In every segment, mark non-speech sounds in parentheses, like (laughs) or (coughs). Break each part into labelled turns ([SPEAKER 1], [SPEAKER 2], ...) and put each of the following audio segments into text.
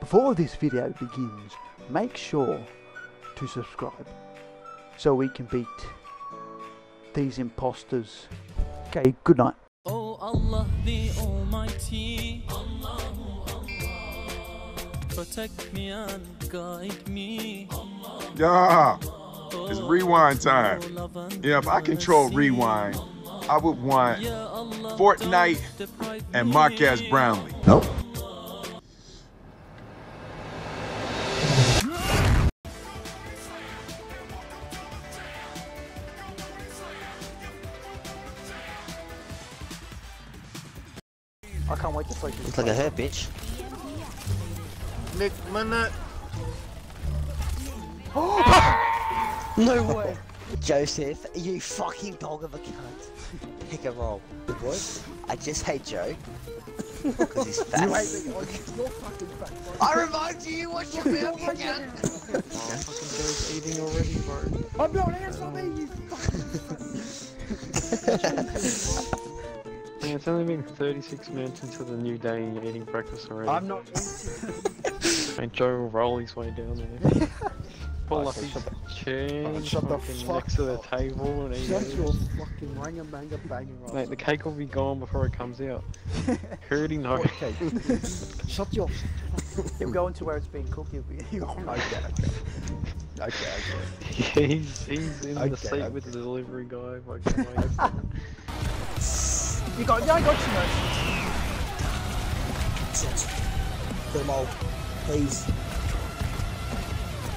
[SPEAKER 1] Before this video begins, make sure to subscribe so we can beat these imposters. Okay, good night.
[SPEAKER 2] Oh Allah the Almighty, protect me and guide me.
[SPEAKER 3] Yeah, it's rewind oh, time.
[SPEAKER 2] Oh, love and
[SPEAKER 3] Yeah, if I control rewind, I would want Fortnite and. Marques Brownlee.
[SPEAKER 1] Nope. Wait to play this.
[SPEAKER 4] Looks like a hurt bitch.
[SPEAKER 5] Nick Minute. (gasps)
[SPEAKER 4] No way. Joseph, you fucking dog of a cunt. Pick a roll. What? I just hate Joe. (laughs) Because he's fat. I remind you, you watch your mouth, you cunt.
[SPEAKER 5] Fucking Joe's eating already, bro.
[SPEAKER 1] I'm not answering you.
[SPEAKER 6] Yeah, (laughs) it's only been 36 minutes into the new day and you're eating breakfast already.
[SPEAKER 1] I'm not. (laughs)
[SPEAKER 6] And Joe will roll his way down there. (laughs) Pull up his
[SPEAKER 1] shut
[SPEAKER 6] chair,
[SPEAKER 1] shut the fuck
[SPEAKER 6] next to the table and eat
[SPEAKER 1] Shut
[SPEAKER 6] it.
[SPEAKER 1] your fucking ranger banger banger off.
[SPEAKER 6] Mate, the cake will be gone before it comes out. Who already know?
[SPEAKER 1] Okay. (laughs) Shut your. He'll go into where it's being cooked. He'll be. He'll, okay, okay. Okay, okay.
[SPEAKER 6] he's, he's in
[SPEAKER 1] Okay,
[SPEAKER 6] the seat
[SPEAKER 1] okay.
[SPEAKER 6] with the delivery guy. Waiting.
[SPEAKER 1] You got. yeah, I got you, mate.
[SPEAKER 4] Put them all. Please.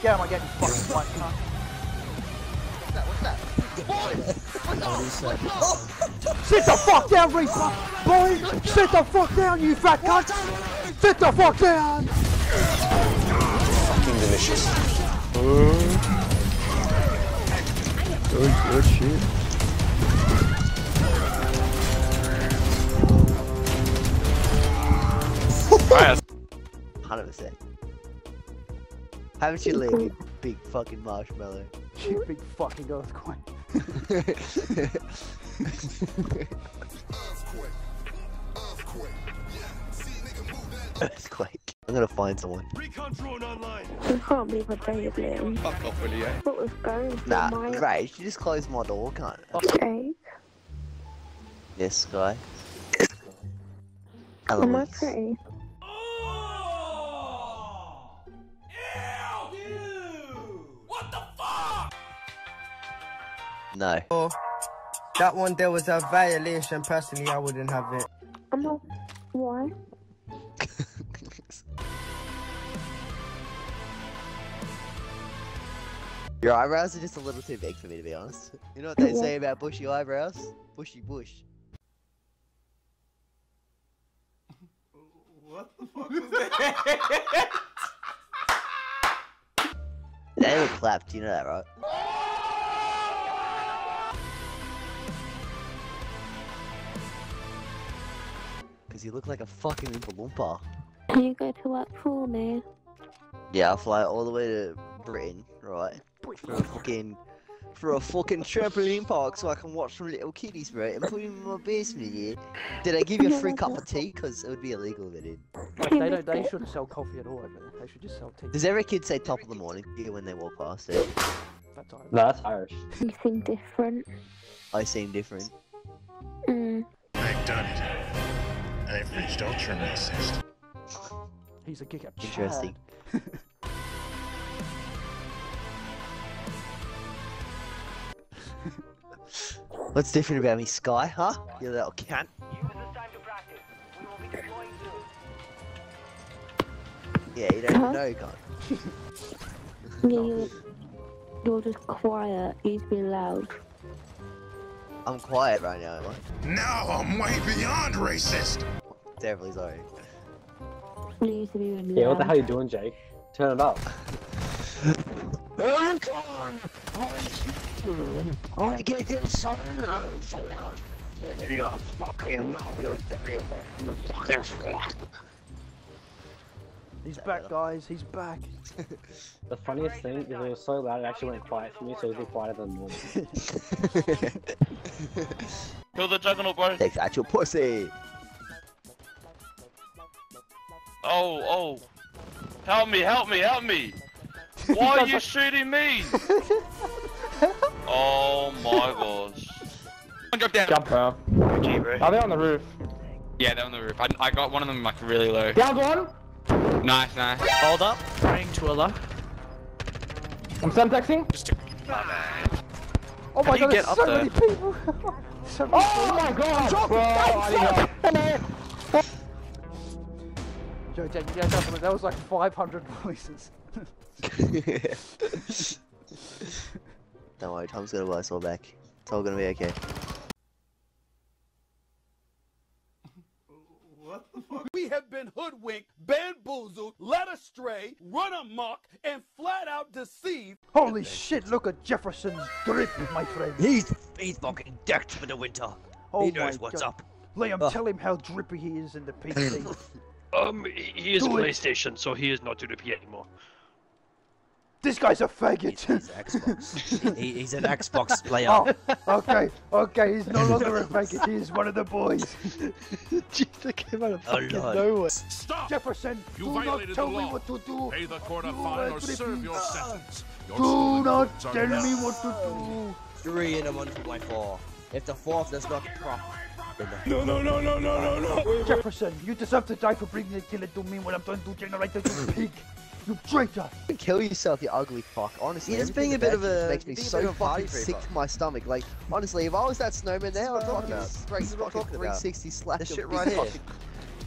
[SPEAKER 1] Get him, I get you fucking (laughs) white cunt. Sit the fuck down, Reaper! Boy! Sit the fuck down, you fat cunt! Sit the fuck down!
[SPEAKER 4] Fucking delicious. Oh.
[SPEAKER 6] Good, good shit.
[SPEAKER 4] Hundred percent. Haven't you leave, you big fucking marshmallow?
[SPEAKER 1] You big fucking (laughs) earthquake.
[SPEAKER 4] Earthquake. I'm gonna find someone.
[SPEAKER 7] I can't believe I dated him.
[SPEAKER 3] Fuck off, will you? Eh?
[SPEAKER 7] What was going through
[SPEAKER 4] Nah,
[SPEAKER 7] my
[SPEAKER 4] Ray, you just closed my door, can't it?
[SPEAKER 7] cake?
[SPEAKER 4] Yes, Sky.
[SPEAKER 7] Am I pretty?
[SPEAKER 4] No.
[SPEAKER 5] That one there was a violation. Personally, I wouldn't have it.
[SPEAKER 7] I'm not. Why?
[SPEAKER 4] Your eyebrows are just a little too big for me, to be honest. You know what they say about bushy eyebrows? Bushy bush. What the fuck was that? they were clapped, you know that, right? Because you look like a fucking Oompa Loompa.
[SPEAKER 7] You go to work for me?
[SPEAKER 4] Yeah, I fly all the way to Britain, right? For a fucking, for a fucking trampoline park so I can watch some little kiddies, right? And put them in my basement, yeah? Did I give you a free cup of tea? Because it would be illegal if I did.
[SPEAKER 1] They don't. They shouldn't sell coffee at all over there. They should just sell tea.
[SPEAKER 4] Does every kid say top of the morning to when they walk past it?
[SPEAKER 1] That time.
[SPEAKER 6] No, that's Irish.
[SPEAKER 7] You seem different.
[SPEAKER 4] I seem different.
[SPEAKER 7] Mm.
[SPEAKER 8] I've done it. I've reached ultra racist.
[SPEAKER 1] He's a kick up.
[SPEAKER 4] Interesting. (laughs) What's different about me, Sky, huh? You little cunt. Yeah, you don't
[SPEAKER 7] Huh?
[SPEAKER 4] know, you (laughs) can't.
[SPEAKER 7] Yeah, you're, you're just quiet. You used to be loud.
[SPEAKER 4] I'm quiet right now, am I?
[SPEAKER 8] Now I'm way beyond racist.
[SPEAKER 4] Terribly sorry.
[SPEAKER 7] You used to be really loud.
[SPEAKER 6] Yeah, what the hell are you doing, Jake? Turn it up.
[SPEAKER 1] He's back, guys. He's back. (laughs)
[SPEAKER 6] The funniest thing is it was so loud it actually went quiet for me, so it was quieter than normal. (laughs)
[SPEAKER 9] Kill the juggernaut, bro.
[SPEAKER 4] Take that, your pussy.
[SPEAKER 9] Oh, oh. Help me, help me, help me! Why are you (laughs) shooting me? (laughs) oh my gosh.
[SPEAKER 10] Jump down.
[SPEAKER 6] Jump, bro.
[SPEAKER 10] Bro.
[SPEAKER 6] Are they on the roof?
[SPEAKER 10] Yeah, they're on the roof. I, I got one of them like really low.
[SPEAKER 6] Down one.
[SPEAKER 10] Nice, nice.
[SPEAKER 2] Hold up. Praying Twiller.
[SPEAKER 6] I'm semtexing.
[SPEAKER 1] Oh
[SPEAKER 2] How
[SPEAKER 1] my
[SPEAKER 2] do you
[SPEAKER 1] god,
[SPEAKER 2] get
[SPEAKER 1] there's so
[SPEAKER 2] there?
[SPEAKER 1] many people. (laughs) so many
[SPEAKER 6] Oh my god, bro! I didn't know.
[SPEAKER 1] Yo, Jack, yeah, that, that was like 500 voices. (laughs)
[SPEAKER 4] Don't worry, Tom's gonna buy us all back. It's all gonna be okay.
[SPEAKER 11] We have been hoodwinked, bamboozled, led astray, run amok, and flat out deceived.
[SPEAKER 1] Holy shit, look at Jefferson's drip, my friend.
[SPEAKER 12] He's he's fucking decked for the winter.
[SPEAKER 1] Oh
[SPEAKER 12] he knows what's
[SPEAKER 1] God.
[SPEAKER 12] up.
[SPEAKER 1] Liam,
[SPEAKER 12] Oh.
[SPEAKER 1] tell him how drippy he is in the PC. (laughs)
[SPEAKER 13] Um, he he is
[SPEAKER 1] Do it.
[SPEAKER 13] PlayStation, so he is not Dudupi anymore.
[SPEAKER 1] this guy's a faggot.
[SPEAKER 12] He's Xbox. (laughs) he, he's an Xbox (laughs) player.
[SPEAKER 1] oh, okay, okay, he's no longer a faggot, he is one of the boys. (laughs)
[SPEAKER 13] Jeez, that came out of
[SPEAKER 12] Oh,
[SPEAKER 13] fucking
[SPEAKER 12] Lord.
[SPEAKER 13] nowhere.
[SPEAKER 11] Stop!
[SPEAKER 1] Jefferson,
[SPEAKER 11] You
[SPEAKER 1] do not tell
[SPEAKER 11] the
[SPEAKER 1] me
[SPEAKER 11] law.
[SPEAKER 1] what to do.
[SPEAKER 11] Pay the court a
[SPEAKER 1] You
[SPEAKER 11] fine or serve your sentence. Your
[SPEAKER 1] Do not tell me what to do.
[SPEAKER 12] Three and a one for my four. If the fourth does not drop, then
[SPEAKER 11] No, no, no, no, no, no, no.
[SPEAKER 1] Jefferson, you deserve to die for bringing the killer to me when I'm trying to generate the you pig. You traitor.
[SPEAKER 4] Kill yourself, you ugly fuck. Honestly,
[SPEAKER 12] He
[SPEAKER 4] just being
[SPEAKER 12] being
[SPEAKER 4] a
[SPEAKER 12] a
[SPEAKER 4] bit
[SPEAKER 12] bit
[SPEAKER 4] of
[SPEAKER 12] of
[SPEAKER 4] a
[SPEAKER 12] a-
[SPEAKER 4] makes me so
[SPEAKER 12] bit of a party
[SPEAKER 4] fucking sick to my stomach. Like, honestly, if I was that snowman now, I'd fucking straight
[SPEAKER 12] This is what I'm
[SPEAKER 4] fucking 360 slap
[SPEAKER 12] This shit right here.
[SPEAKER 4] fucking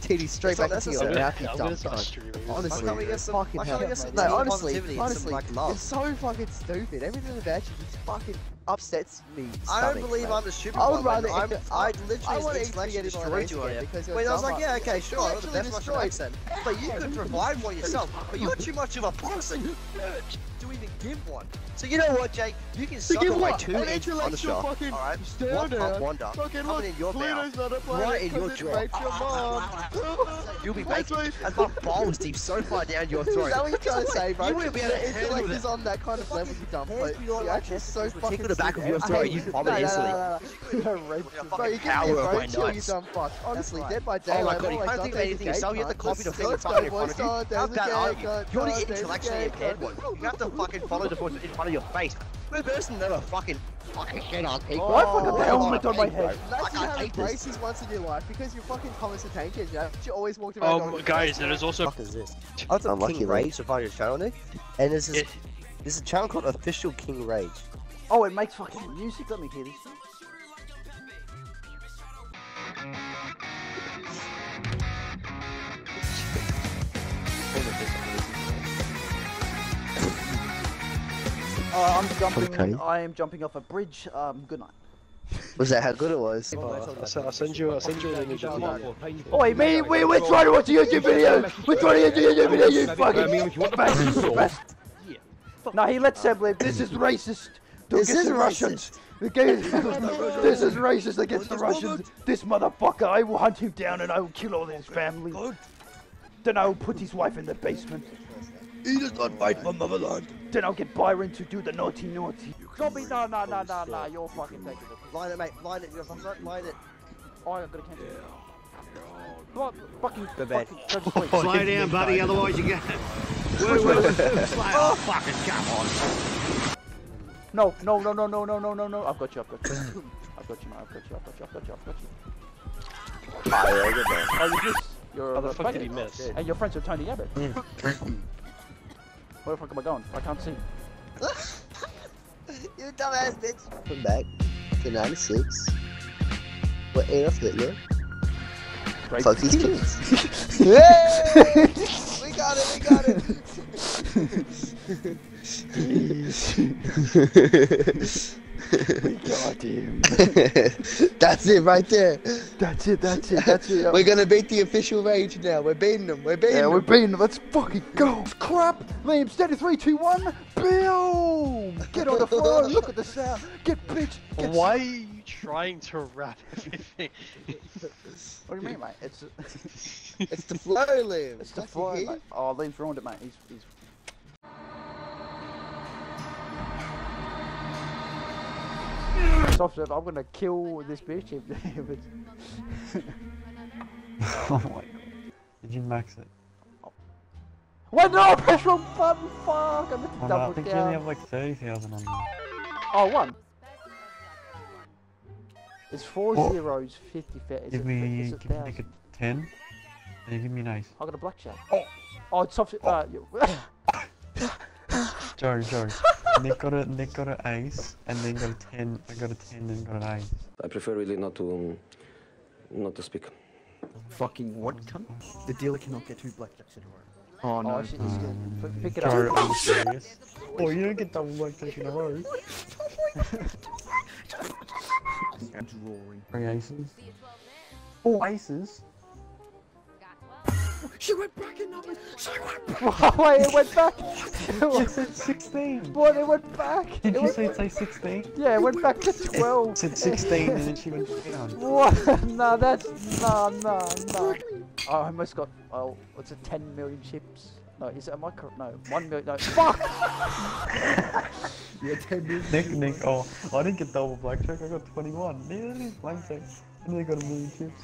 [SPEAKER 4] Titty straight
[SPEAKER 12] It's not
[SPEAKER 4] back into your
[SPEAKER 12] necessary.
[SPEAKER 4] mouth, you
[SPEAKER 13] I'm
[SPEAKER 4] dumb cunt. Honestly,
[SPEAKER 12] Why can't we get some-
[SPEAKER 4] fucking hell.
[SPEAKER 12] can't we get some
[SPEAKER 4] No, honestly,
[SPEAKER 12] positivity and some,
[SPEAKER 4] honestly, it's so fucking stupid. Everything about you just fucking upsets me.
[SPEAKER 12] I don't believe
[SPEAKER 4] mate.
[SPEAKER 12] I'm the stupid
[SPEAKER 4] I
[SPEAKER 12] one.
[SPEAKER 4] would rather.
[SPEAKER 12] I'm, I literally
[SPEAKER 4] I want
[SPEAKER 12] intellectually
[SPEAKER 4] intellectually
[SPEAKER 12] destroyed you it.
[SPEAKER 4] because
[SPEAKER 12] Wait, I was like, yeah,
[SPEAKER 4] okay,
[SPEAKER 12] sure, I'm the best Russian accent. But you could (laughs) provide one yourself. But you're too much of a person (laughs) to even give one. So you know what, Jake? You can suck my
[SPEAKER 11] what?
[SPEAKER 12] two
[SPEAKER 11] An
[SPEAKER 12] inch on the shot.
[SPEAKER 11] fucking
[SPEAKER 12] Alright?
[SPEAKER 11] stare
[SPEAKER 12] One
[SPEAKER 11] down.
[SPEAKER 12] wonder
[SPEAKER 11] Fucking look,
[SPEAKER 12] in your
[SPEAKER 11] Pluto's
[SPEAKER 12] mouth.
[SPEAKER 11] not a planet
[SPEAKER 12] Right in your jaw.
[SPEAKER 11] your. (laughs)
[SPEAKER 12] You'll be (laughs) and my balls deep so far down your (laughs) throat.
[SPEAKER 4] Is that what you're trying to say, bro?
[SPEAKER 12] You wouldn't be able to handle
[SPEAKER 4] intellect on that kind of level, you dumb
[SPEAKER 12] Hands
[SPEAKER 4] You're actually so fucking
[SPEAKER 12] tickle the back of your throat, you vomit instantly.
[SPEAKER 4] Bro, you give me a bro, chill, you dumb fuck. Honestly. Dead by
[SPEAKER 12] Oh
[SPEAKER 4] Daylight.
[SPEAKER 12] my god, you can't think of anything yourself, you have to copy the thing in front of you,
[SPEAKER 4] boys,
[SPEAKER 12] in front
[SPEAKER 4] on
[SPEAKER 12] of
[SPEAKER 4] Days
[SPEAKER 12] How bad are you? You're
[SPEAKER 4] Oh,
[SPEAKER 12] the intellectually impaired one. You have to fucking follow the voice in front of your face. The person never fucking fucking shit on people.
[SPEAKER 1] Why have I got the helmet on my
[SPEAKER 12] I hate, bro.
[SPEAKER 1] head?
[SPEAKER 12] Like,
[SPEAKER 4] Imagine
[SPEAKER 12] I
[SPEAKER 4] having
[SPEAKER 12] hate this.
[SPEAKER 4] braces once in your life because you're fucking Thomas the Tank Engine. You always walked around Oh,
[SPEAKER 13] guys, there is also.
[SPEAKER 12] What the fuck is this? I was on
[SPEAKER 4] Unlucky,
[SPEAKER 12] King
[SPEAKER 4] mate.
[SPEAKER 12] Rage to find your channel, Nick. And this is
[SPEAKER 13] It-
[SPEAKER 12] this is a channel called Official King Rage.
[SPEAKER 1] Oh, it makes fucking music. Let me hear this. Uh, I'm jumping.
[SPEAKER 4] Okay.
[SPEAKER 1] I am jumping off a bridge. Um, good night.
[SPEAKER 4] Was that how good it was?
[SPEAKER 13] I'll, send you. I'll send you an image of the.
[SPEAKER 1] Oi, me, we, we're trying to watch a YouTube video. We're trying to watch a YouTube video. You fucking bastard. No, he let Seb live. This is racist.
[SPEAKER 4] This is
[SPEAKER 1] Russians. Okay, this is racist against the Russians. This motherfucker, I will hunt him down and I will kill all his family. Then I will put his wife in the basement.
[SPEAKER 12] He does not fight for motherland.
[SPEAKER 1] Then I'll get Byron to do the naughty naughty. Copy, no, no, no, no, no, you're fucking taking it.
[SPEAKER 12] Line it, mate. Line it. You're front. Line it.
[SPEAKER 1] Oh, I'm gonna cancel it. Come on, fucking,
[SPEAKER 12] Go bed.
[SPEAKER 1] fucking, go. (laughs)
[SPEAKER 11] Slow down, buddy, otherwise you get. (laughs) Oh, fucking come on.
[SPEAKER 1] No, no, no, no, no, no, no, no, no. I've got you, I've got you. (coughs) I've got you, man, I've got you, I've got you, I've got you, I've got you.
[SPEAKER 12] Yeah, good man.
[SPEAKER 1] Oh, you miss. You're
[SPEAKER 13] How the fuck did he miss?
[SPEAKER 1] And you're friends with Tony Abbott. Mm. (coughs) (coughs) Where the fuck am I going? I can't see. (laughs)
[SPEAKER 4] You dumbass bitch. Come back to 96. What Adolf Hitler?
[SPEAKER 1] Right.
[SPEAKER 4] Fuck these (laughs) kids. Yay! (laughs) we got it, we got it.
[SPEAKER 1] We got him. (laughs)
[SPEAKER 4] that's it right there.
[SPEAKER 1] That's it, that's it, that's it.
[SPEAKER 4] We're gonna beat the official rage now. We're beating them. We're beating
[SPEAKER 1] Yeah,
[SPEAKER 4] them.
[SPEAKER 1] we're beating them. Let's fucking go. Crap. Liam, steady. Three, two, one. Boom. Get on the floor. (laughs) Look at the sound. Get pitch. Get
[SPEAKER 13] Why are you trying to wrap (laughs) everything?
[SPEAKER 1] What do you mean, mate? It's
[SPEAKER 4] It's the flow, Liam.
[SPEAKER 1] it's the
[SPEAKER 4] Don't you
[SPEAKER 1] flow,
[SPEAKER 4] hear?
[SPEAKER 1] mate. Oh, Liam's ruined it, mate. He's he's. Soft serve, I'm gonna kill this bitch if, (laughs) (laughs) if it's. (laughs)
[SPEAKER 14] oh my god. Did you max it?
[SPEAKER 1] What did I press wrong button? Fuck! I meant to
[SPEAKER 14] Oh, no, I
[SPEAKER 1] double
[SPEAKER 14] think you only have like 30,000 on there.
[SPEAKER 1] Oh, one. It's four
[SPEAKER 14] What?
[SPEAKER 1] zeros, fifty fit.
[SPEAKER 14] Give me,
[SPEAKER 1] is it
[SPEAKER 14] give me like a 10. And you give me an ace.
[SPEAKER 1] I got a blackjack. Oh, oh, it's soft. Uh, you-
[SPEAKER 14] Joe, Joe. Nick got a Nick got an ace, and then got a 10. I got a 10 and got an ace.
[SPEAKER 15] I prefer really not to, um, not to speak.
[SPEAKER 16] Fucking what cunt? The dealer cannot get two blackjacks in a row.
[SPEAKER 1] Oh, no. shit, he's good. P- Pick it
[SPEAKER 14] Joe,
[SPEAKER 1] up.
[SPEAKER 14] are you (laughs) serious? oh, you don't get double blackjack in a row.
[SPEAKER 16] Drawing.
[SPEAKER 14] Three aces. Four aces?
[SPEAKER 16] She went back in numbers. She went back. (laughs)
[SPEAKER 1] Wait, it went back.
[SPEAKER 14] You said 16.
[SPEAKER 1] What? It went back.
[SPEAKER 14] Did
[SPEAKER 1] it
[SPEAKER 14] you say it say 16?
[SPEAKER 1] Yeah, it went back to twelve.
[SPEAKER 14] It said 16 and then she went down. (laughs)
[SPEAKER 1] What? No, that's no, no, no. I almost got. Oh, what's it? Ten million chips. No, is it? a micro? correct? No, one million. No, fuck. (laughs)
[SPEAKER 16] Yeah, 10 million.
[SPEAKER 14] Nick, Nick, oh, I didn't get double blackjack, I got 21. Neither did blackjack. And then I got a million chips.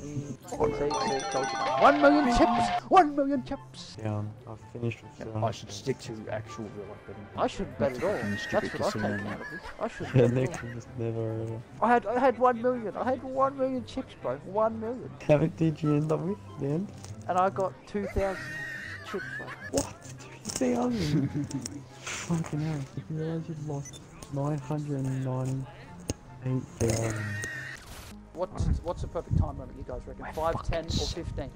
[SPEAKER 1] See, see, told you. One million chips. One million chips.
[SPEAKER 14] Down. I finished with
[SPEAKER 16] Yeah, I should stick to actual real life betting.
[SPEAKER 1] I should bet it all. That's what I've
[SPEAKER 16] casino.
[SPEAKER 1] taken out of this. I should
[SPEAKER 14] Yeah, (laughs)
[SPEAKER 1] bet it all.
[SPEAKER 14] never. uh,
[SPEAKER 1] I had, I had one million. I had one million chips, bro. One million.
[SPEAKER 14] How much did you end up with then?
[SPEAKER 1] And I got two thousand chips, bro.
[SPEAKER 14] What? 3,000? (laughs) Fucking hell. You realize you've lost 998,000.
[SPEAKER 1] What's what's the perfect time limit, you guys reckon? Five, ten, or fifteen?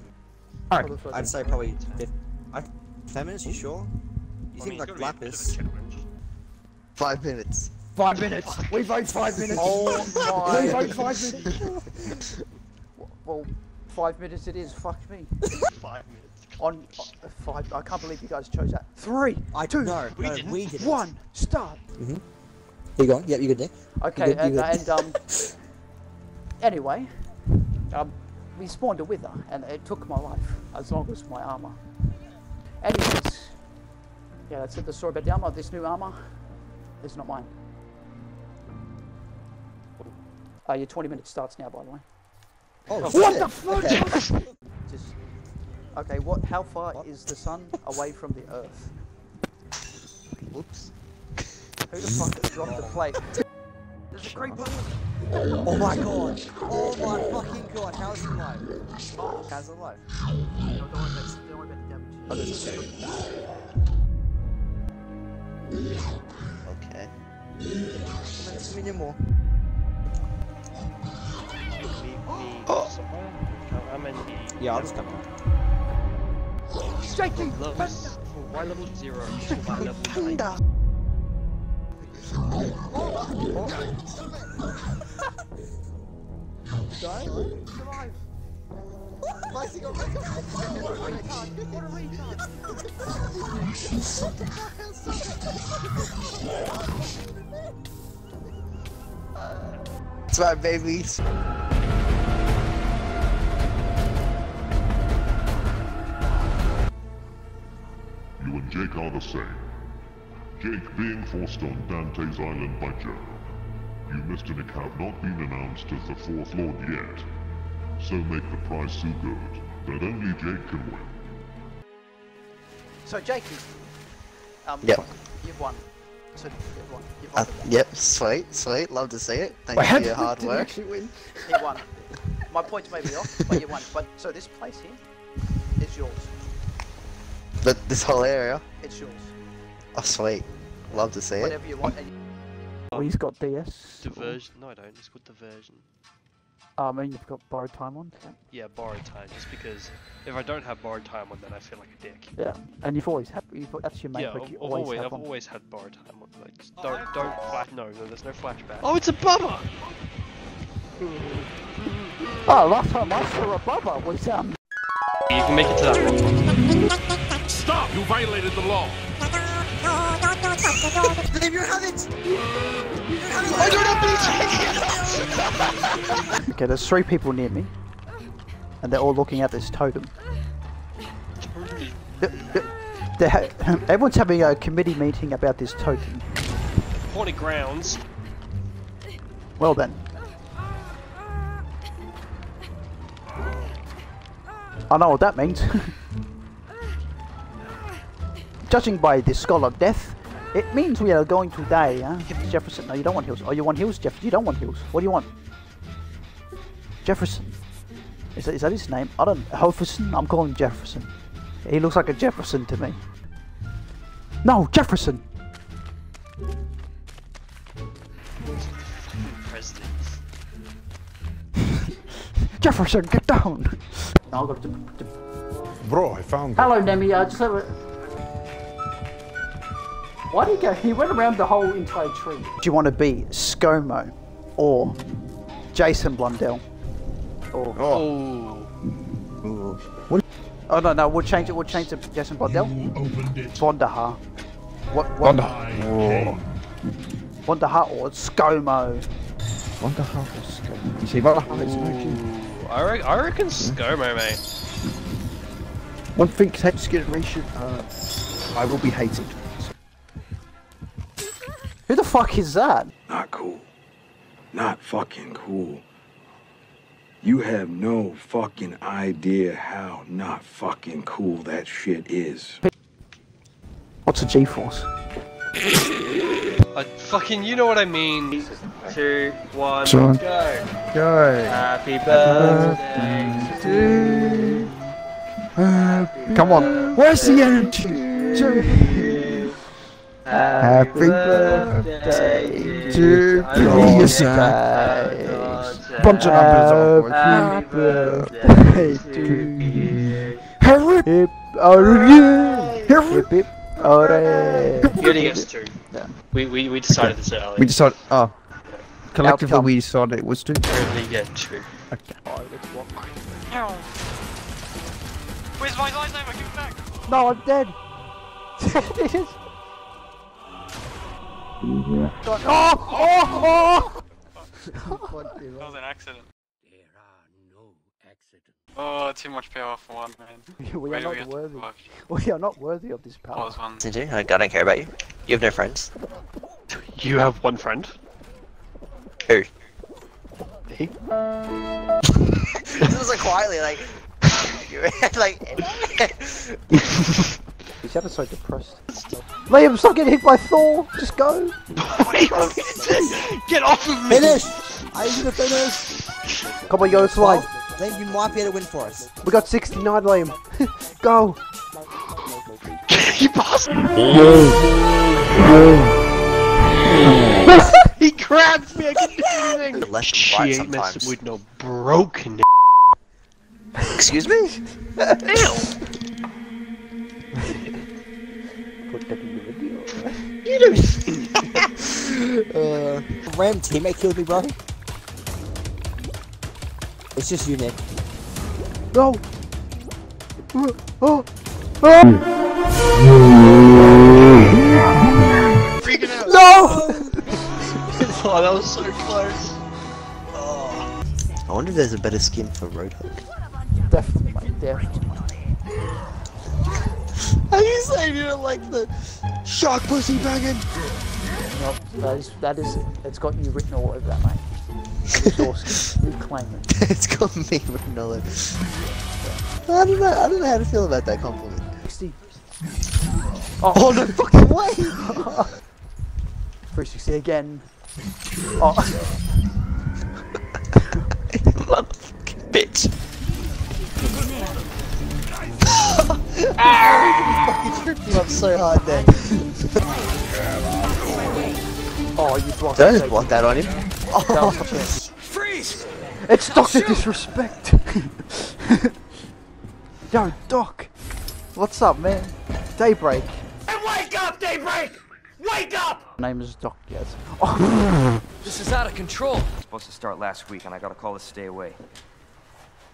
[SPEAKER 12] Alright,
[SPEAKER 1] For the first
[SPEAKER 12] I'd say probably fif- I, ten minutes. You sure? You
[SPEAKER 13] I
[SPEAKER 12] think
[SPEAKER 13] mean,
[SPEAKER 12] like
[SPEAKER 13] it's gotta be a bit of a
[SPEAKER 12] lapis? Five minutes.
[SPEAKER 16] Five minutes. We vote five minutes.
[SPEAKER 1] Oh my!
[SPEAKER 16] We vote five minutes.
[SPEAKER 1] well, five minutes it is. Fuck me.
[SPEAKER 13] Five minutes.
[SPEAKER 1] On uh, five, I can't believe you guys chose that. Three,
[SPEAKER 12] I
[SPEAKER 1] two,
[SPEAKER 12] no,
[SPEAKER 13] We
[SPEAKER 12] no,
[SPEAKER 13] did.
[SPEAKER 12] we did. it.
[SPEAKER 1] one, start.
[SPEAKER 12] Mhm. You go. Yep, you good, Nick.
[SPEAKER 1] Okay,
[SPEAKER 12] good, you
[SPEAKER 1] and,
[SPEAKER 12] good.
[SPEAKER 1] and um, (laughs) anyway, um, we spawned a wither, and it took my life as long as my armor. Anyways, yeah, that's it. The story about the armor. This new armor is not mine. Uh, your 20 minutes starts now, by the way.
[SPEAKER 12] Oh,
[SPEAKER 1] what
[SPEAKER 12] shit.
[SPEAKER 1] the fuck?
[SPEAKER 12] Okay. (laughs)
[SPEAKER 1] Just okay. What? How far is the sun away from the Earth?
[SPEAKER 12] Whoops.
[SPEAKER 1] Who the fuck dropped the plate? (laughs) There's a creeper.
[SPEAKER 12] Oh my god. Oh my fucking god. How's he alive? How's he alive?
[SPEAKER 1] No, don't worry about, don't worry about the damage.
[SPEAKER 12] Oh, there's a second. Okay. Let's minute more.
[SPEAKER 13] Oh. Somewhere? How many?
[SPEAKER 12] Yeah, I'll just come
[SPEAKER 1] Jakey!
[SPEAKER 13] Levels. Why level zero? Why level
[SPEAKER 12] That's right, baby.
[SPEAKER 17] You and Jake are the same. Jake being forced on Dante's Island by Joe. You, Mr. Nick, have not been announced as the Fourth Lord yet. So make the prize so good that only Jake can win.
[SPEAKER 1] So, Jakey. Um,
[SPEAKER 12] Yep.
[SPEAKER 1] You've won. So, you've won. You've
[SPEAKER 12] Uh, yep, sweet, sweet. Love to see it. Thank
[SPEAKER 16] Wait,
[SPEAKER 12] you for your
[SPEAKER 16] did-
[SPEAKER 12] hard
[SPEAKER 16] did you
[SPEAKER 12] work.
[SPEAKER 16] actually win?
[SPEAKER 1] He won. My points may be off, but you won. But so this place here is yours.
[SPEAKER 12] But this whole area.
[SPEAKER 1] It's yours.
[SPEAKER 12] Oh, sweet. Love to see it.
[SPEAKER 1] Whatever you want. Oh, he's got DS.
[SPEAKER 13] Diversion? No, I don't. It's called diversion.
[SPEAKER 1] I mean, you've got borrowed time on. so-
[SPEAKER 13] Yeah, borrowed time. Just because if I don't have borrowed time on, then I feel like a dick.
[SPEAKER 1] Yeah, and you've always had. You've, that's your main
[SPEAKER 13] yeah,
[SPEAKER 1] trick.
[SPEAKER 13] I've,
[SPEAKER 1] You always,
[SPEAKER 13] always,
[SPEAKER 1] have
[SPEAKER 13] I've
[SPEAKER 1] one.
[SPEAKER 13] always had borrowed time on. Like, just don't, don't flash. No, no, there's no flashback. Oh, it's a bubba.
[SPEAKER 1] Oh, last time I saw a bubba was um.
[SPEAKER 13] You can make it to that one.
[SPEAKER 11] Stop! You violated the law.
[SPEAKER 12] Leave your habits!
[SPEAKER 13] I don't have
[SPEAKER 1] Okay, there's three people near me, and they're all looking at this totem. Th- th- they're ha- (laughs) Everyone's having a committee meeting about this totem.
[SPEAKER 13] Haunted grounds.
[SPEAKER 1] Well then. I know what that means. (laughs) judging by the skull of death, it means we are going to die, huh? Jefferson, no, you don't want heals. Oh, you want heals, Jeff? You don't want heals. What do you want? Jefferson. Is that, is that his name? I don't. Jefferson. I'm calling him Jefferson. He looks like a Jefferson to me. No, Jefferson.
[SPEAKER 13] President. (laughs)
[SPEAKER 1] Jefferson, get down. No, I've got to, to
[SPEAKER 18] Bro, I found
[SPEAKER 1] Hello, Nemi. Uh, just have a. Why did he go? He went around the whole entire tree. Do you want to be ScoMo or Jason Blundell? Or
[SPEAKER 13] Oh.
[SPEAKER 1] what? Oh no, no. We'll change it. We'll change it to Jason Blundell. Bondaha. What? what?
[SPEAKER 14] Bondaha.
[SPEAKER 1] Bondaha or ScoMo.
[SPEAKER 16] Bondaha or ScoMo? You see, Bondaha is no
[SPEAKER 13] Ooh, I, re- I reckon ScoMo, mate.
[SPEAKER 16] One thing, next generation, uh, I will be hated.
[SPEAKER 1] Who the fuck is that?
[SPEAKER 19] Not cool. Not fucking cool. You have no fucking idea how not fucking cool that shit is.
[SPEAKER 1] What's a G-force?
[SPEAKER 13] I fucking, you know what I mean. Two, one,
[SPEAKER 16] John.
[SPEAKER 13] go.
[SPEAKER 16] Go.
[SPEAKER 13] Happy birthday
[SPEAKER 16] to you. Come on. Where's the energy? Happy birthday to Lisa. Bunch of numbers
[SPEAKER 1] Happy birthday to you. Hip hooray! Hip hip hooray!
[SPEAKER 13] He only gets two. We, we, we decided this earlier.
[SPEAKER 16] We decided. Oh. Collectively,
[SPEAKER 1] Outcome.
[SPEAKER 16] we decided it was two.
[SPEAKER 13] We only get two. Where's my lightsaber? Give it back.
[SPEAKER 1] No, I'm dead. (laughs) This Oh, oh, oh!
[SPEAKER 10] That was an accident. Oh, too much power for one man. (laughs)
[SPEAKER 1] we are
[SPEAKER 10] Wait, we
[SPEAKER 1] not worthy. (laughs) We are not worthy of this power.
[SPEAKER 10] Pause one.
[SPEAKER 4] Listen I I don't care about you. You have no friends.
[SPEAKER 13] You have one friend.
[SPEAKER 4] Who?
[SPEAKER 13] Me? (laughs)
[SPEAKER 4] this was like quietly, like. like.
[SPEAKER 1] You sounded so depressed. Liam, stop getting hit by Thor. Just go.
[SPEAKER 13] what do you want to do? Get off of me!
[SPEAKER 20] Finish! I need to finish!
[SPEAKER 1] Come on, go slide.
[SPEAKER 20] Then you might be able to win for us.
[SPEAKER 1] We got 69, Liam. (laughs) go.
[SPEAKER 13] you bastard! he (laughs) grabbed me, I couldn't do anything!
[SPEAKER 4] Left and
[SPEAKER 13] She ain't messing with no broken
[SPEAKER 4] Excuse me? (laughs)
[SPEAKER 1] Put that in the video.
[SPEAKER 20] You don't. (laughs) uh, Ram teammate killed me, bro. It's just you, Nick.
[SPEAKER 1] No. Oh. Oh.
[SPEAKER 13] Freaking out!
[SPEAKER 1] No. (laughs) (laughs)
[SPEAKER 13] oh, that was so close.
[SPEAKER 4] I wonder if there's a better skin for Roadhog.
[SPEAKER 1] Definitely, mate. Definitely.
[SPEAKER 20] Are you saying you don't like the shark pussy banging?
[SPEAKER 1] No, that is that is it's got you written all over that, mate. That is your skin. (laughs) You claim it.
[SPEAKER 4] it's got me written all over. I don't know. I don't know how to feel about that compliment.
[SPEAKER 1] 60.
[SPEAKER 4] Oh, no oh. fucking way!
[SPEAKER 1] 360 again. Oh. oh. (laughs)
[SPEAKER 4] Motherfucking bitch.
[SPEAKER 20] Fucking tripped you up so hard there.
[SPEAKER 1] oh, you blocked
[SPEAKER 4] Don't
[SPEAKER 1] it.
[SPEAKER 4] just block that on him.
[SPEAKER 1] That was such
[SPEAKER 11] Freeze!
[SPEAKER 1] It's Doctor Disrespect. (laughs) Yo, Doc. What's up, man? Daybreak.
[SPEAKER 11] And wake up, Daybreak! Wake up!
[SPEAKER 1] My name is Doc. Yes. (laughs) Oh.
[SPEAKER 21] This is out of control. Supposed to start last week, and I got a call to stay away.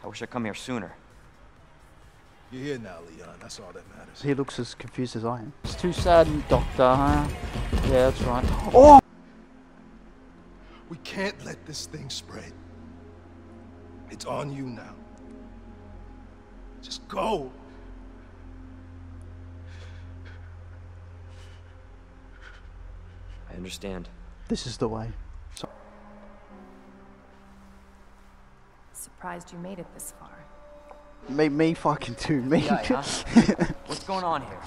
[SPEAKER 21] I wish I'd come here sooner.
[SPEAKER 11] You're here now, Leon. That's all that matters.
[SPEAKER 1] He looks as confused as I am. It's too sad, Doctor. Huh? Yeah, that's right. Oh.
[SPEAKER 11] We can't let this thing spread. It's on you now. Just go.
[SPEAKER 21] I understand.
[SPEAKER 1] This is the way. So
[SPEAKER 22] Surprised you made it this far.
[SPEAKER 1] Me, me, fucking too. Me.
[SPEAKER 21] Yeah, huh? What's going on here?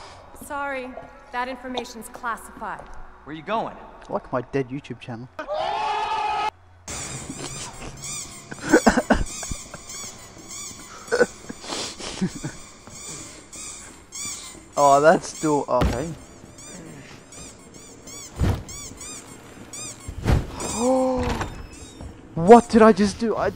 [SPEAKER 22] Sorry, that information's classified.
[SPEAKER 23] Where are you going?
[SPEAKER 1] Like my dead YouTube channel. (laughs) oh, that's still okay. (gasps) what did I just do? I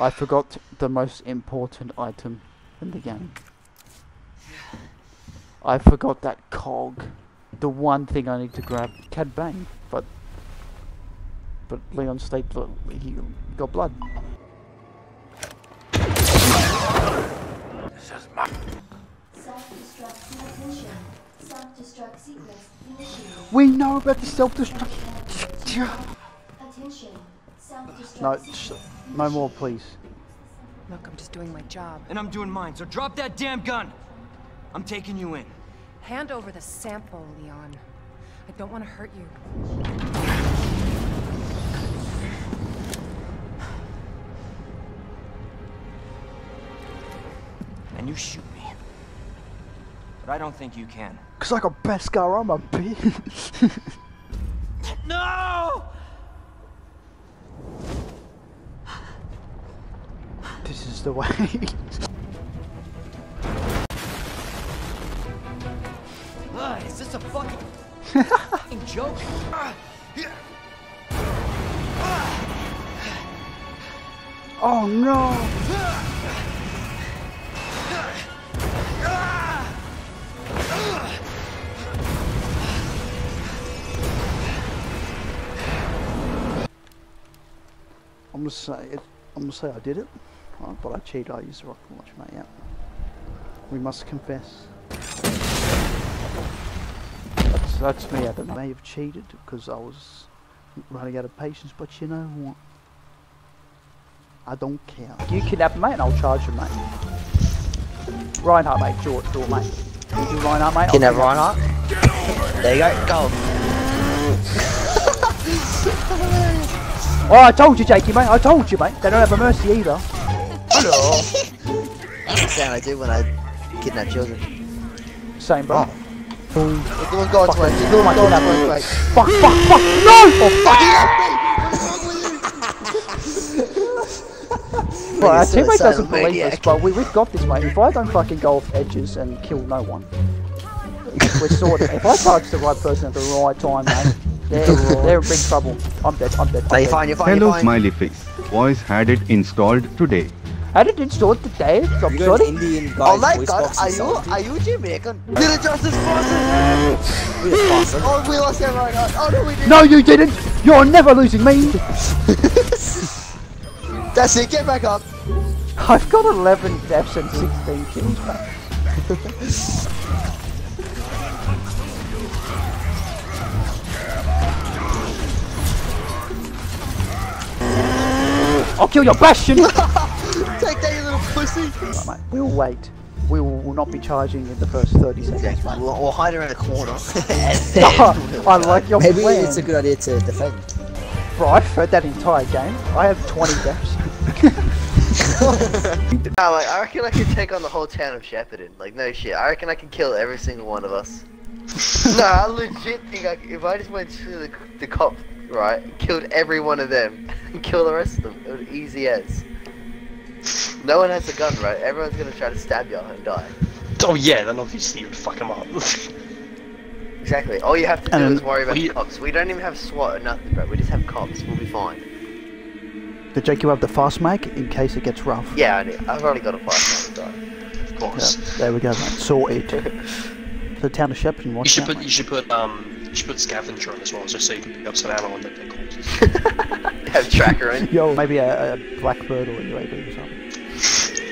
[SPEAKER 1] I forgot the most important item in the game. I forgot that cog. The one thing I need to grab. Cad Bane, but but Leon State he got blood.
[SPEAKER 24] This is my Self-Destruct. Self-destruct.
[SPEAKER 1] We know about the self-destruct. No, no more, please.
[SPEAKER 22] Look, I'm just doing my job.
[SPEAKER 23] And I'm doing mine, so drop that damn gun! I'm taking you in.
[SPEAKER 22] Hand over the sample, Leon. I don't want to hurt you.
[SPEAKER 23] And you shoot me. But I don't think you can.
[SPEAKER 1] Cause I got Beskar armor, bitch.
[SPEAKER 23] No!
[SPEAKER 1] This is the way.
[SPEAKER 23] Ah, is this a fucking, joke? Ah,
[SPEAKER 1] oh no! I'm gonna say it. I'm gonna say I did it, right, but I cheated. I used the rocket launch, mate. Yeah. We must confess. That's, that's me. I don't may have cheated because I was running out of patience, but you know what? I don't care. You kidnap him, mate, and I'll charge him, mate. Reinhardt, mate. Draw, draw, mate. You do Reinhardt, mate.
[SPEAKER 4] Kidnap Reinhardt. There you go. Go. (laughs)
[SPEAKER 1] Oh, I told you, Jakey, mate. I told you, mate. They don't have a mercy either.
[SPEAKER 4] Hello. That's the sound I do when I kidnap children.
[SPEAKER 1] Same, bro.
[SPEAKER 4] We're doing God's
[SPEAKER 1] Fuck
[SPEAKER 4] way.
[SPEAKER 1] it.
[SPEAKER 4] We're doing
[SPEAKER 1] Fuck
[SPEAKER 4] way. Right.
[SPEAKER 1] Fuck, fuck, fuck. No! Oh, fuck. Well, (laughs) our
[SPEAKER 4] You're
[SPEAKER 1] teammate doesn't
[SPEAKER 4] silent
[SPEAKER 1] believe us,
[SPEAKER 4] maniac.
[SPEAKER 1] but we, we've got this, mate. If I don't fucking go off edges and kill no one, we're sorted. If I charge the right person at the right time, mate, (laughs) they're, they're in big trouble. I'm dead, I'm dead. I'm
[SPEAKER 4] No,
[SPEAKER 1] dead.
[SPEAKER 4] fine, you're fine, you're
[SPEAKER 25] Hello, smiley face. Voice had it installed today.
[SPEAKER 1] How didn't it install today? I'm
[SPEAKER 12] You got
[SPEAKER 1] sorry.
[SPEAKER 12] an Indian
[SPEAKER 4] Oh my
[SPEAKER 12] voice
[SPEAKER 4] god,
[SPEAKER 12] box
[SPEAKER 4] are you
[SPEAKER 12] installed.
[SPEAKER 4] are you Jamaican? Did it Justice Forces? Oh, we lost that right now. Oh no, we didn't.
[SPEAKER 1] No, you didn't. You're never losing me. (laughs)
[SPEAKER 4] That's it. Get back up.
[SPEAKER 1] I've got 11 deaths and 16 kills. (laughs) I'll kill your bastion! (laughs)
[SPEAKER 4] Take that, you little pussy.
[SPEAKER 1] Right, mate, we'll wait. We will, will not be charging in the first 30 seconds, mate.
[SPEAKER 4] We'll, we'll hide around the corner. (laughs) (laughs)
[SPEAKER 1] I like your
[SPEAKER 12] Maybe
[SPEAKER 1] plan.
[SPEAKER 12] it's a good idea to defend.
[SPEAKER 1] Bro, I've heard that entire game. I have 20 (laughs) deaths.
[SPEAKER 4] Nah, like, I reckon I could take on the whole town of Shepparton. Like, no shit. I reckon I could kill every single one of us. nah, I legit think I, c- if I just went to the, the cop, right, killed every one of them, and kill the rest of them, it would be easy as. No one has a gun, right? Everyone's gonna try to stab you and die.
[SPEAKER 13] Oh yeah, then obviously you'd fuck them up. (laughs)
[SPEAKER 4] Exactly. All you have to do
[SPEAKER 1] And-
[SPEAKER 4] is worry about
[SPEAKER 13] We-
[SPEAKER 4] the cops. We don't even have SWAT or nothing, bro. We just have cops. We'll be fine.
[SPEAKER 1] The Jake, you have the fast mag in case it gets rough.
[SPEAKER 4] Yeah, I know. I've already got a fast gun.
[SPEAKER 13] of
[SPEAKER 1] Yeah,
[SPEAKER 13] course.
[SPEAKER 1] there we go, mate. Sorted. (laughs) the town of Shepparton,
[SPEAKER 13] You
[SPEAKER 1] watch
[SPEAKER 13] should
[SPEAKER 1] out,
[SPEAKER 13] put
[SPEAKER 1] mate.
[SPEAKER 13] you should put um you should put scavenger on as well, just so you can pick up some ammo on the dead corpses.
[SPEAKER 4] have tracker in.
[SPEAKER 1] Yo, maybe a, a blackbird or a UAV or something.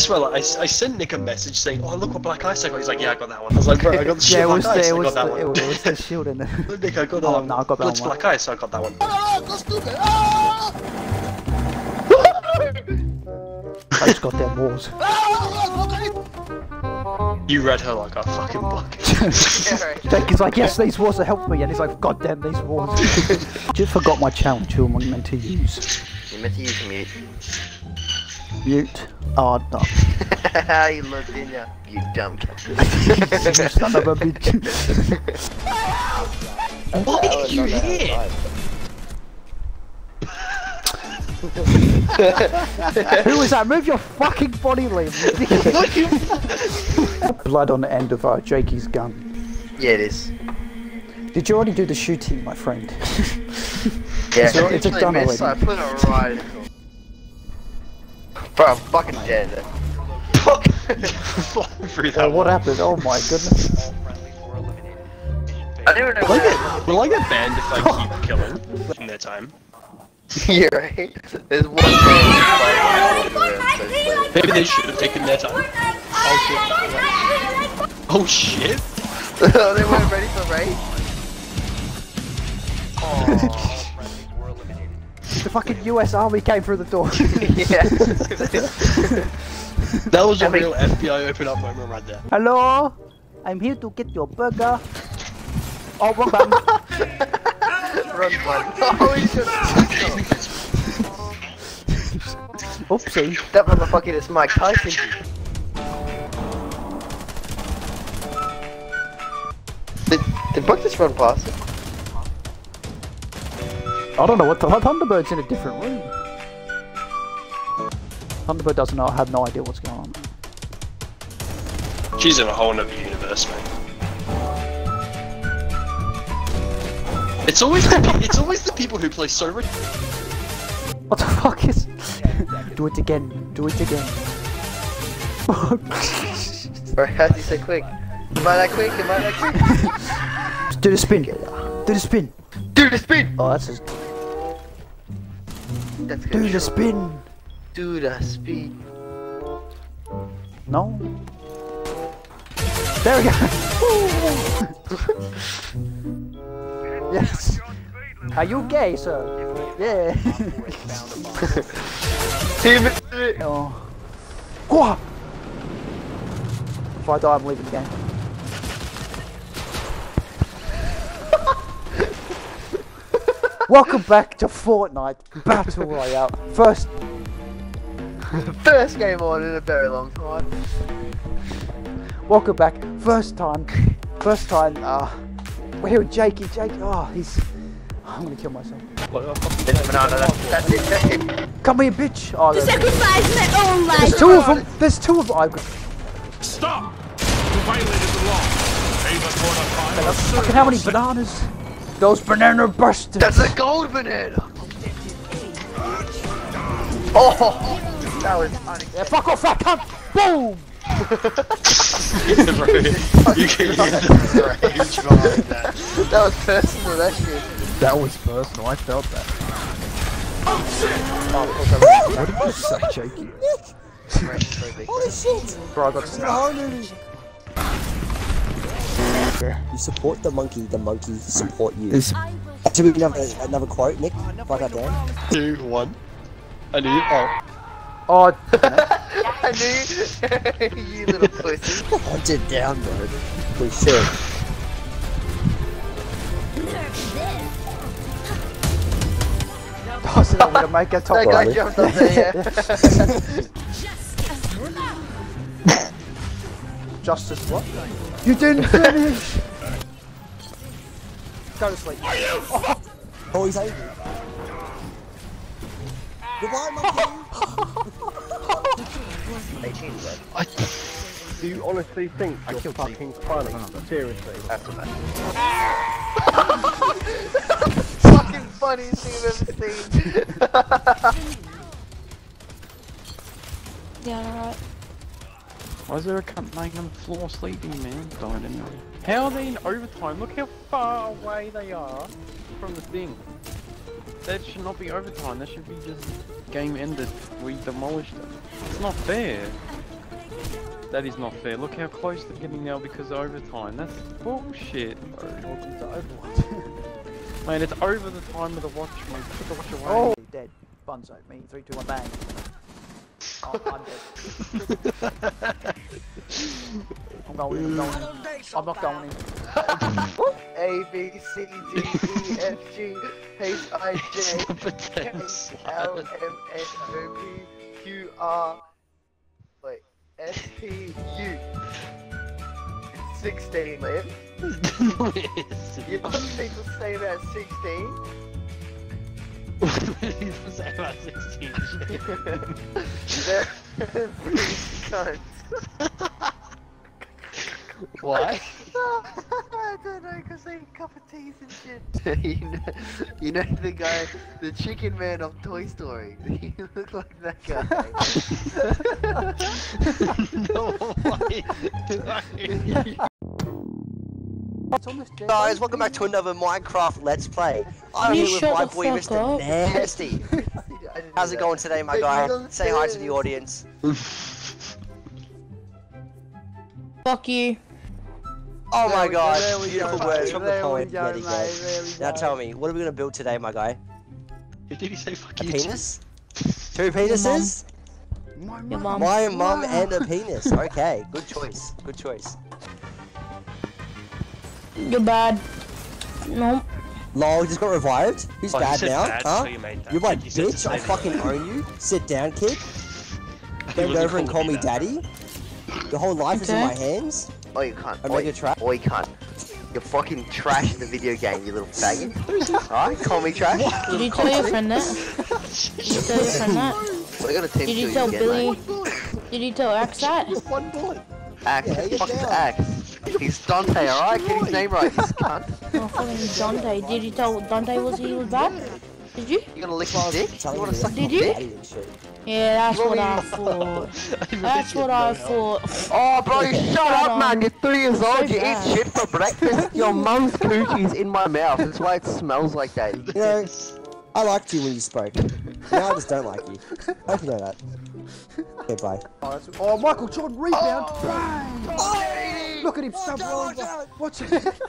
[SPEAKER 13] I swear, like, I, s- I sent Nick a message saying, "Oh, look what black ice I got." He's like, "Yeah, I got that one." I was like, "Bro, I (laughs) got the shit
[SPEAKER 1] Yeah,
[SPEAKER 13] black
[SPEAKER 1] was
[SPEAKER 13] ice.
[SPEAKER 1] the, it
[SPEAKER 13] I
[SPEAKER 1] was
[SPEAKER 13] got that
[SPEAKER 1] the,
[SPEAKER 13] one."
[SPEAKER 1] it was the shield in there. (laughs)
[SPEAKER 13] Nick, I got
[SPEAKER 1] Oh,
[SPEAKER 13] um,
[SPEAKER 1] no, I got that
[SPEAKER 13] Blitz
[SPEAKER 1] one.
[SPEAKER 13] black ice. I got that one. (laughs)
[SPEAKER 1] I just got them walls.
[SPEAKER 13] You read her like a fucking book.
[SPEAKER 1] Jake's like, yes, these wars have helped me, and he's like, God damn these wars. Just forgot my challenge. Who am I meant to use?
[SPEAKER 4] You meant to use mute.
[SPEAKER 1] Mute. Oh, no.
[SPEAKER 4] you looked in ya, you dumb cunt.
[SPEAKER 1] you son of a bitch.
[SPEAKER 13] What are you here?
[SPEAKER 1] Who is that? Move your fucking body, Liam. (laughs) Blood on the end of uh, Jakey's gun.
[SPEAKER 4] Yeah, it is.
[SPEAKER 1] Did you already do the shooting, my friend?
[SPEAKER 4] Yeah,
[SPEAKER 1] it's, a- it's a
[SPEAKER 4] I
[SPEAKER 1] gun
[SPEAKER 4] missed,
[SPEAKER 1] already.
[SPEAKER 4] I put it right. Bro, I'm fucking dead.
[SPEAKER 13] Uh, Through
[SPEAKER 1] Oh, what happened? Oh my goodness.
[SPEAKER 4] I don't know.
[SPEAKER 13] Will I get, will I get banned if I (laughs) keep killing in their time?
[SPEAKER 4] You're right. There's one man
[SPEAKER 13] Maybe they should have taken their time. Oh, oh shit!
[SPEAKER 4] Oh (laughs) shit! they weren't ready for raid. (laughs)
[SPEAKER 1] The fucking US Army came through the door. (laughs) yeah.
[SPEAKER 13] That was a real FBI open up moment right there.
[SPEAKER 1] Hello? I'm here to get your burger. Oh, wrong button. (laughs)
[SPEAKER 4] Run, run. (laughs) Oh, he's just...
[SPEAKER 1] Oopsie.
[SPEAKER 4] That motherfucker is Mike Tyson. Did, did Buck just run past it?
[SPEAKER 1] I don't know what the Thunderbird's in a different room. Thunderbird doesn't know, I have no idea what's going on.
[SPEAKER 13] She's in a whole nother universe, man. It's always the, it's always the people who play so rich.
[SPEAKER 1] What the fuck is? (laughs) Do it again. Do it again. (laughs)
[SPEAKER 4] Or how's he say quick? Am I that quick? Am I that quick? (laughs)
[SPEAKER 1] Do the spin. Do the spin.
[SPEAKER 4] Do the spin!
[SPEAKER 1] Oh, that's his.
[SPEAKER 4] That's
[SPEAKER 1] Do the spin.
[SPEAKER 4] Do the spin.
[SPEAKER 1] No. There we go. (laughs) yes. Are you gay, sir? Yeah. (laughs)
[SPEAKER 4] Team
[SPEAKER 1] oh. Whoa. If I die, I'm leaving the game. Welcome back to Fortnite Battle Royale. First,
[SPEAKER 4] First game on in a very long time.
[SPEAKER 1] welcome back. First time, first time. Uh, we're here with Jakey. Jake. Oh, he's. I'm gonna kill myself.
[SPEAKER 4] Banana, that's, that's it, that's it.
[SPEAKER 1] Come here, bitch. Oh,
[SPEAKER 4] To
[SPEAKER 1] there's-
[SPEAKER 4] sacrifice my own life.
[SPEAKER 1] There's two of them. There's two of them. I've got.
[SPEAKER 8] Stop! You violated the law. Pay the court a fine
[SPEAKER 1] Fucking how many bananas? Those banana busters.
[SPEAKER 4] That's a gold banana. Oh, that was funny.
[SPEAKER 1] Yeah, fuck off, fat cunt. Boom.
[SPEAKER 13] you can use the rage behind that.
[SPEAKER 4] That was personal, that shit.
[SPEAKER 1] That was personal. I felt that.
[SPEAKER 4] Oh,
[SPEAKER 1] What did you say, Jakey?
[SPEAKER 12] Holy shit!
[SPEAKER 1] Bro, I got snapped.
[SPEAKER 12] You support the monkey, the monkey support you.
[SPEAKER 1] Is-
[SPEAKER 12] Actually, we have another, another quote, Nick. Write that down.
[SPEAKER 13] Two, one. I need oh.
[SPEAKER 1] Oh, (laughs) (laughs)
[SPEAKER 4] I knew you, (laughs) you little pussy.
[SPEAKER 12] Hunt it down, bro. We should.
[SPEAKER 1] That's not way to make a top
[SPEAKER 4] That guy jumped up there, yeah.
[SPEAKER 1] Justice what? You didn't (laughs) finish! Go to sleep.
[SPEAKER 12] Oh, he's angry. Goodbye, monkey. (laughs)
[SPEAKER 13] I,
[SPEAKER 16] Do you honestly think I you're (laughs) fucking funny? Seriously.
[SPEAKER 4] Fucking funniest thing I've ever seen.
[SPEAKER 7] Yeah, alright.
[SPEAKER 26] Why is there a cunt laying on the floor sleeping, man? Died anyway. How are they in overtime? Look how far away they are from the thing. That should not be overtime. That should be just game ended. We demolished them. It's not fair. That is not fair. Look how close they're getting now because of overtime. That's bullshit. bro.
[SPEAKER 1] Welcome to Overwatch. (laughs)
[SPEAKER 26] Mate, it's over the time of the watch, mate. Put the watch away.
[SPEAKER 1] Oh, dead. Bunzo. Me. Three, two, one, bang. Oh, (laughs) I'm dead. Going in, I'm going in. I'm not going in. (laughs)
[SPEAKER 4] A B C D E F G H I J K L M N O P Q R wait S T U. Sixteen, Liv. (laughs) You know what people say about sixteen?
[SPEAKER 13] Say about 16
[SPEAKER 4] They're cunts.
[SPEAKER 13] Why? (laughs)
[SPEAKER 4] I don't know, because they eat cup of teas and shit. (laughs) you, know, you know the guy, the chicken man of Toy Story? (laughs) You look like that guy.
[SPEAKER 12] Guys, welcome back to another Minecraft Let's Play. I'm here with my boy, Mr.
[SPEAKER 27] up.
[SPEAKER 12] Nasty. (laughs) How's it going today, my guy? Say hi to the audience. (laughs)
[SPEAKER 27] Fuck you.
[SPEAKER 12] Oh
[SPEAKER 4] There
[SPEAKER 12] my
[SPEAKER 4] we go,
[SPEAKER 12] god, beautiful
[SPEAKER 4] go,
[SPEAKER 12] words
[SPEAKER 4] mate,
[SPEAKER 12] from the
[SPEAKER 4] there we
[SPEAKER 12] poet
[SPEAKER 4] go, mate,
[SPEAKER 12] again. Now tell me, what are we gonna build today, my guy?
[SPEAKER 13] Did he say fuck
[SPEAKER 12] A
[SPEAKER 13] you?
[SPEAKER 12] penis? Two penises?
[SPEAKER 27] My mom.
[SPEAKER 12] My mum (laughs) and a penis. Okay, good choice. Good choice.
[SPEAKER 27] You're bad. Nope.
[SPEAKER 12] Lol, just got revived? Who's
[SPEAKER 13] Oh,
[SPEAKER 12] bad
[SPEAKER 13] said
[SPEAKER 12] now?
[SPEAKER 13] bad,
[SPEAKER 12] huh?
[SPEAKER 13] so you
[SPEAKER 12] You're my
[SPEAKER 13] You
[SPEAKER 12] bitch, I
[SPEAKER 13] say that.
[SPEAKER 12] fucking own you. Sit down, kid. (laughs) Bend
[SPEAKER 13] wasn't
[SPEAKER 12] over and call me
[SPEAKER 13] me that.
[SPEAKER 12] daddy. Your whole life is in my hands.
[SPEAKER 4] Oh, you can't.
[SPEAKER 12] I
[SPEAKER 4] Oi,
[SPEAKER 12] make a trap.
[SPEAKER 4] Oi, cunt. You're fucking trash in the video game, you little faggot. (laughs) Alright, call me trash.
[SPEAKER 27] Did you tell your friend that? Did you tell your friend that?
[SPEAKER 4] So I got a team
[SPEAKER 27] Did you
[SPEAKER 4] kill
[SPEAKER 27] tell
[SPEAKER 4] again,
[SPEAKER 27] Billy?
[SPEAKER 4] mate.
[SPEAKER 27] Did you tell Axe that?
[SPEAKER 12] One bullet.
[SPEAKER 4] Axe,
[SPEAKER 12] Yeah, get
[SPEAKER 4] fuck is
[SPEAKER 12] down.
[SPEAKER 4] Axe. He's Dante, alright? Get his name right, this cunt. (laughs)
[SPEAKER 27] Oh, fucking Dante. Did you tell Dante was he was bad? Did you?
[SPEAKER 4] You gonna lick his dick? You wanna suck
[SPEAKER 27] Did you?
[SPEAKER 4] dick?
[SPEAKER 27] Yeah, that's
[SPEAKER 4] You
[SPEAKER 27] what I (laughs) thought. That's what I thought.
[SPEAKER 4] Oh, bro, you shut up, man. You're three years
[SPEAKER 27] So
[SPEAKER 4] old. You eat shit for breakfast. (laughs) Your mum's coochie's in my mouth. That's why it smells like that.
[SPEAKER 12] You know, I liked you when you spoke. Now I just don't like you. I you know that. (laughs) Okay, bye.
[SPEAKER 16] Oh, that's, oh Michael Jordan rebound. Oh, Bang! Look at him sub roll. Watch it. (laughs)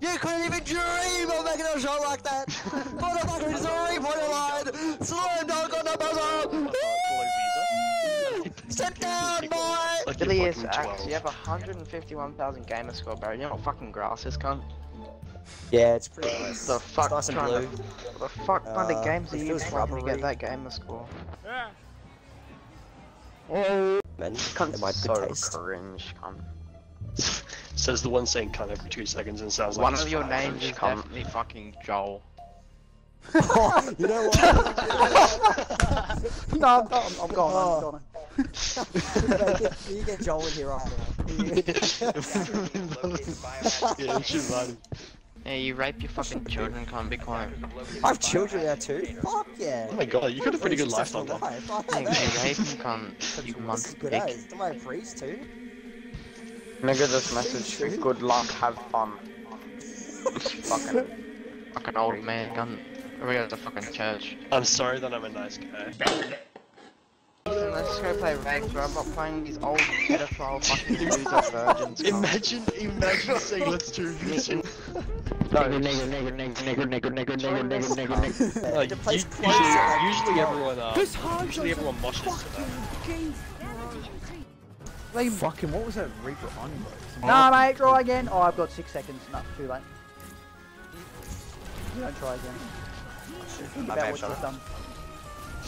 [SPEAKER 12] You couldn't even dream of making a shot like that! Motherfucker, it's a three-pointer line! Slam dunk on the buzzer! Sit down, boy!
[SPEAKER 13] Like
[SPEAKER 28] Billy
[SPEAKER 13] you're
[SPEAKER 28] is Axe, you have 151,000 gamer score, bro. You know what fucking grass is, cunt?
[SPEAKER 12] Yeah, it's pretty nice.
[SPEAKER 28] The fuck,
[SPEAKER 12] nice and
[SPEAKER 28] trying to- The fuck kind
[SPEAKER 12] Uh,
[SPEAKER 28] of games are you
[SPEAKER 12] feels
[SPEAKER 28] playing to get that gamer score?
[SPEAKER 12] Man,
[SPEAKER 28] Cunt's
[SPEAKER 12] am I
[SPEAKER 28] so
[SPEAKER 12] good taste?
[SPEAKER 28] cringe, cunt. (laughs)
[SPEAKER 13] Says the one saying cunt every two seconds and sounds like
[SPEAKER 28] One of your
[SPEAKER 13] five.
[SPEAKER 28] names is definitely fucking Joel. (laughs)
[SPEAKER 12] you know what? (laughs)
[SPEAKER 1] no, I'm, I'm, I'm gone. I'm gone.
[SPEAKER 12] you get Joel in here right now.
[SPEAKER 13] yeah, you should invite him.
[SPEAKER 28] Yeah, you rape your fucking children, can't be quiet.
[SPEAKER 12] I have children now too. Fuck yeah.
[SPEAKER 13] Oh my god, you got a pretty good life,
[SPEAKER 12] Successful
[SPEAKER 13] Tom.
[SPEAKER 12] guy. Fuck
[SPEAKER 28] Yeah,
[SPEAKER 12] yeah.
[SPEAKER 28] you rape him, cunt. You
[SPEAKER 12] This is (laughs)
[SPEAKER 28] monkey
[SPEAKER 12] good
[SPEAKER 28] dick.
[SPEAKER 12] as. Am I a priest too?
[SPEAKER 28] Nigga, this message, good luck, have fun. (laughs) fucking, fucking old man, cunt. We go to fucking church.
[SPEAKER 13] I'm sorry that I'm a nice guy.
[SPEAKER 28] Let's go play Rags, bro. I'm not playing these old (laughs) pedophile fucking loser virgins.
[SPEAKER 13] Imagine, imagine saying let's do this.
[SPEAKER 28] No.
[SPEAKER 29] Nigger, nigger, nigger, nigger, nigger, nigger, nigger, nigger, nigger, nigger.
[SPEAKER 13] Like,
[SPEAKER 12] The place
[SPEAKER 13] usually,
[SPEAKER 12] closes.
[SPEAKER 13] usually everyone, uh, usually everyone moshes to that.
[SPEAKER 16] They fucking, what was that Reaper on, bro?
[SPEAKER 1] No, mate, try again. Oh, I've got six seconds. No, too late. Don't try again. Think
[SPEAKER 12] I
[SPEAKER 1] about
[SPEAKER 12] may have
[SPEAKER 1] what you've
[SPEAKER 12] it.
[SPEAKER 1] done.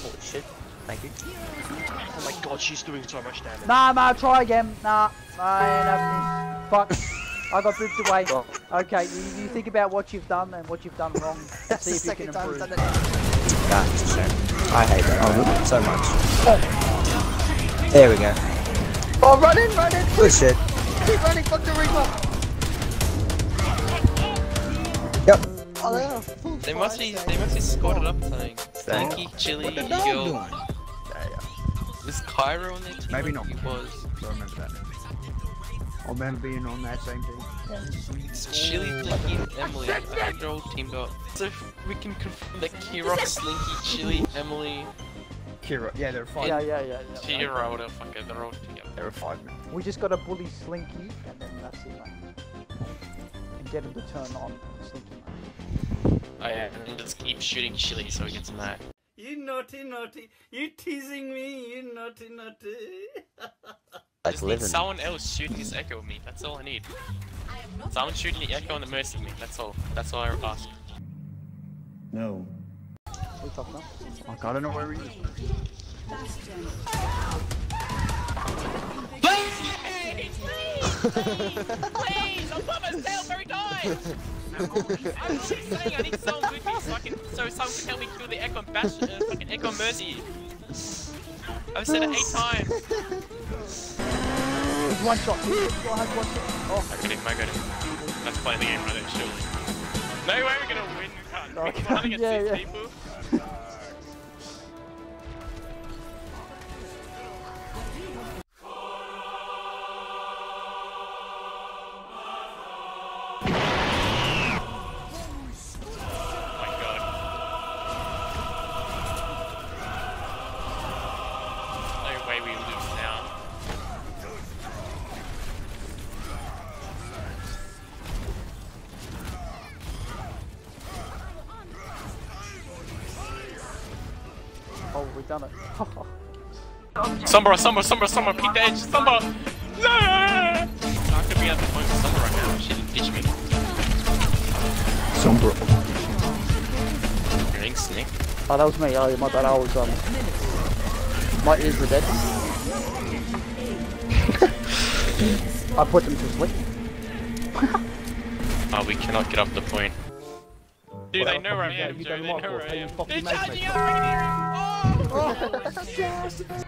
[SPEAKER 12] Holy shit. Thank you.
[SPEAKER 13] Oh my god, she's doing so much damage.
[SPEAKER 1] Nah, nah, try again. Nah, I ain't having this. Fuck. I got booped away. Okay, you, you think about what you've done and what you've done wrong. (laughs)
[SPEAKER 12] That's
[SPEAKER 1] see
[SPEAKER 12] the
[SPEAKER 1] if you
[SPEAKER 12] second
[SPEAKER 1] can
[SPEAKER 12] time I've
[SPEAKER 1] improve.
[SPEAKER 12] done it. Nah, shame. I hate that oh, so much. (laughs) There we go.
[SPEAKER 4] Oh, run in, run in.
[SPEAKER 12] Good shit.
[SPEAKER 4] Keep running, fuck the Reaper.
[SPEAKER 12] Yep.
[SPEAKER 4] Oh, they are full
[SPEAKER 10] They must be, they must be squatted up something. Stinky, Chili, Eagle. Is Cairo on their team?
[SPEAKER 16] Maybe not.
[SPEAKER 10] He was.
[SPEAKER 16] I remember that. I remember being on that same team.
[SPEAKER 10] It's Chili, Slinky, and Emily. I think they're all teamed up. So if we can confirm that Kirok, Slinky, Chili, Emily,
[SPEAKER 16] Kira, yeah, they're fine.
[SPEAKER 1] Yeah, yeah, yeah. yeah.
[SPEAKER 10] Kira, whatever, fuck it, they're all together.
[SPEAKER 16] They were five men.
[SPEAKER 1] We just got to bully Slinky, and then that's it, mate. And get him to turn on Slinky, mate.
[SPEAKER 10] Oh yeah, and just keep shooting Chili so he gets mad.
[SPEAKER 30] You
[SPEAKER 16] naughty, naughty. You teasing me, you naughty, naughty. (laughs)
[SPEAKER 10] I just need someone else shooting this echo at me. That's all I need. Someone shooting the echo and immersing me. That's all. That's all I ask.
[SPEAKER 31] No.
[SPEAKER 1] Like, I don't know where he is.
[SPEAKER 10] Please! Please! Please! (laughs) I'm by myself every time! I'm just saying I need someone with me so I can, so someone can help me kill the Echo and Bash, uh, fucking Echo Mercy. I've said it eight times. (laughs)
[SPEAKER 1] One shot. One shot. Oh.
[SPEAKER 10] I got him, I got him. That's playing the game right there, surely. No way we're gonna win, cunt. We're (laughs)
[SPEAKER 1] Yeah, yeah.
[SPEAKER 10] people. Sombra, Sombra, Sombra, Sombra, peek the edge, Sombra! No! I could be at the point with Sombra right now. She didn't ditch me.
[SPEAKER 1] Sombra.
[SPEAKER 10] Thanks, Nick.
[SPEAKER 1] Oh, that was me. Oh, my bad. I was, um... My ears were dead. (laughs) I put them to sleep.
[SPEAKER 10] Oh, we cannot get up the point. Dude,
[SPEAKER 1] Well,
[SPEAKER 10] they know where I
[SPEAKER 1] fucking
[SPEAKER 10] am,
[SPEAKER 1] you
[SPEAKER 10] Joe.
[SPEAKER 1] done
[SPEAKER 10] They
[SPEAKER 1] what
[SPEAKER 10] know
[SPEAKER 1] for?
[SPEAKER 10] where I
[SPEAKER 1] Playing
[SPEAKER 10] am.
[SPEAKER 1] fucking
[SPEAKER 10] They're
[SPEAKER 1] Magnum?
[SPEAKER 10] charging up right here! Oh!